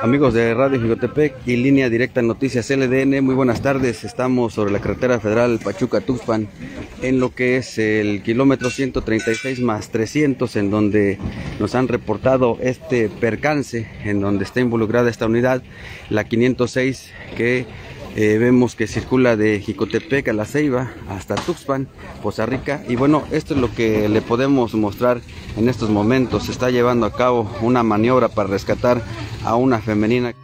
Amigos de Radio Jicotepec y línea directa Noticias LDN, muy buenas tardes. Estamos sobre la carretera federal Pachuca-Tuxpan en lo que es el kilómetro 136 más 300 en donde nos han reportado este percance en donde está involucrada esta unidad, la 506 que eh, vemos que circula de Jicotepec a La Ceiba hasta Tuxpan, Poza Rica. Y bueno, esto es lo que le podemos mostrar en estos momentos. Se está llevando a cabo una maniobra para rescatar a una femenina.